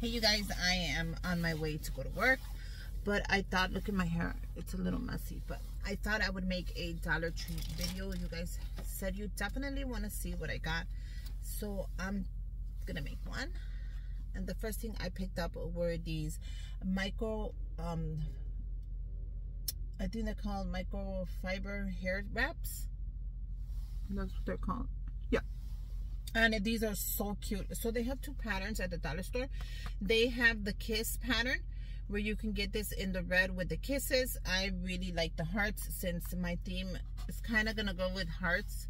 Hey you guys, I am on my way to go to work, but I thought, look at my hair, it's a little messy, but I thought I would make a Dollar Tree video. You guys said you definitely want to see what I got, so I'm gonna make one. And the first thing I picked up were these micro, um, I think they're called microfiber hair wraps. That's what they're called. And these are so cute. So they have two patterns at the dollar store. They have the kiss pattern where you can get this in the red with the kisses. I really like the hearts since my theme is kind of gonna go with hearts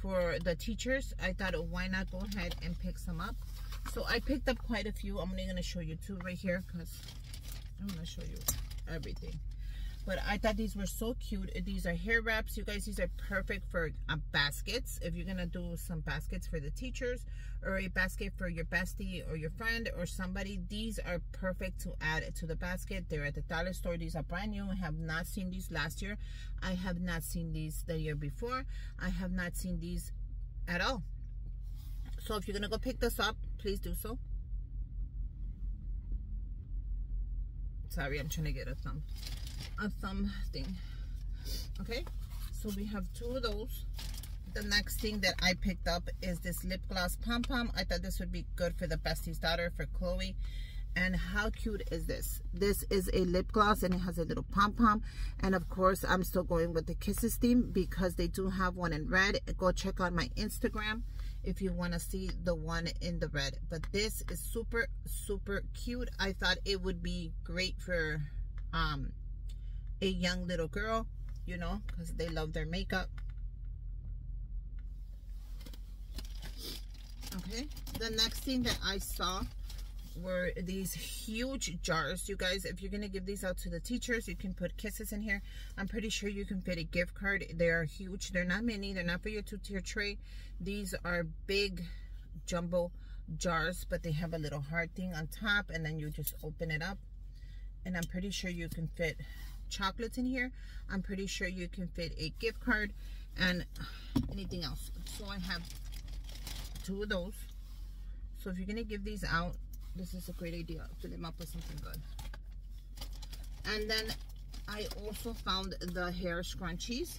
for the teachers. I thought why not go ahead and pick some up? So i picked up quite a few. I'm only gonna show you two right here because i'm gonna show you everything but I thought these were so cute. These are hair wraps. You guys, these are perfect for uh, baskets. If you're going to do some baskets for the teachers or a basket for your bestie or your friend or somebody, these are perfect to add to the basket. They're at the dollar store. These are brand new. I have not seen these last year. I have not seen these the year before. I have not seen these at all. So if you're going to go pick this up, please do so. Sorry, I'm trying to get a thumb a thumb thing. Okay? So we have two of those. The next thing that I picked up is this lip gloss pom pom I thought this would be good for the bestie's daughter for Chloe. And how cute is this? This is a lip gloss and it has a little pom pom and of course I'm still going with the kisses theme because they do have one in red. Go check out my Instagram if you want to see the one in the red. But this is super super cute. I thought it would be great for um a young little girl, you know, because they love their makeup. Okay, the next thing that I saw were these huge jars. You guys, if you're going to give these out to the teachers, you can put kisses in here. I'm pretty sure you can fit a gift card. They are huge. They're not mini. They're not for your two-tier tray. These are big jumbo jars, but they have a little hard thing on top, and then you just open it up. And I'm pretty sure you can fit chocolates in here. I'm pretty sure you can fit a gift card and anything else. So I have two of those. So if you're going to give these out, this is a great idea. Fill them up with something good. And then I also found the hair scrunchies.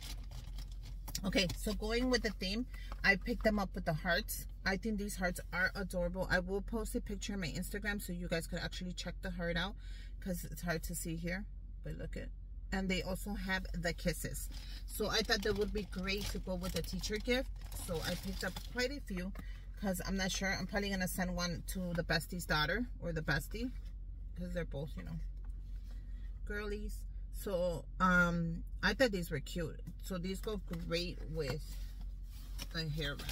Okay, so going with the theme, I picked them up with the hearts. I think these hearts are adorable. I will post a picture on my Instagram so you guys could actually check the heart out because it's hard to see here. But look at and they also have the kisses. So i thought that would be great to go with a teacher gift. So i picked up quite a few because i'm not sure. I'm probably gonna send one to the bestie's daughter or the bestie because they're both you know girlies. So um i thought these were cute. So these go great with the hair wrap.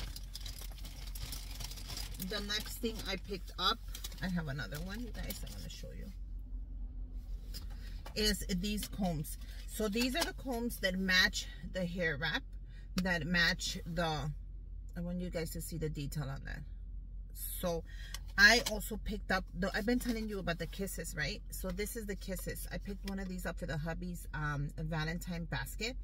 The next thing i picked up i have another one you guys. I'm going to show you is these combs. So these are the combs that match the hair wrap, that match the, I want you guys to see the detail on that. So I also picked up, the, I've been telling you about the kisses, right? So this is the kisses. I picked one of these up for the hubby's um, Valentine basket.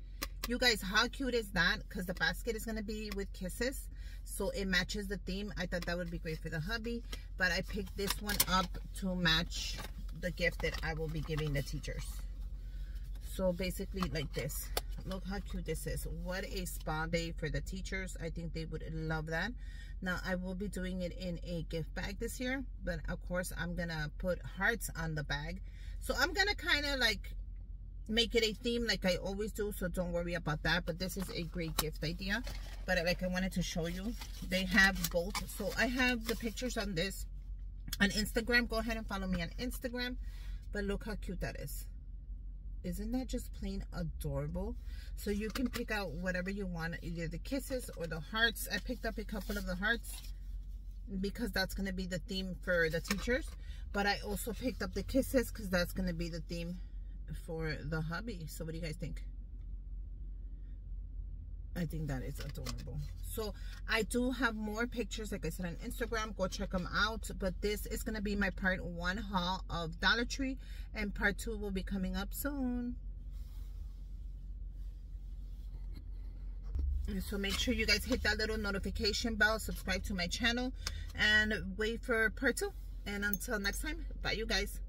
You guys, how cute is that? Because the basket is going to be with kisses. So it matches the theme. I thought that would be great for the hubby. But I picked this one up to match the gift that I will be giving the teachers. So basically like this. Look how cute this is. What a spa day for the teachers. I think they would love that. Now I will be doing it in a gift bag this year. But of course I'm going to put hearts on the bag. So I'm going to kind of like make it a theme like I always do so don't worry about that but this is a great gift idea but like I wanted to show you they have both so I have the pictures on this on Instagram. Go ahead and follow me on Instagram. But look how cute that is. Isn't that just plain adorable? So you can pick out whatever you want, either the kisses or the hearts. I picked up a couple of the hearts because that's going to be the theme for the teachers. But I also picked up the kisses because that's going to be the theme for the hubby. So what do you guys think? I think that is adorable. So I do have more pictures, like I said, on Instagram. Go check them out. But this is going to be my part one haul of Dollar Tree. And part two will be coming up soon. So make sure you guys hit that little notification bell, subscribe to my channel, and wait for part two. And until next time, bye you guys.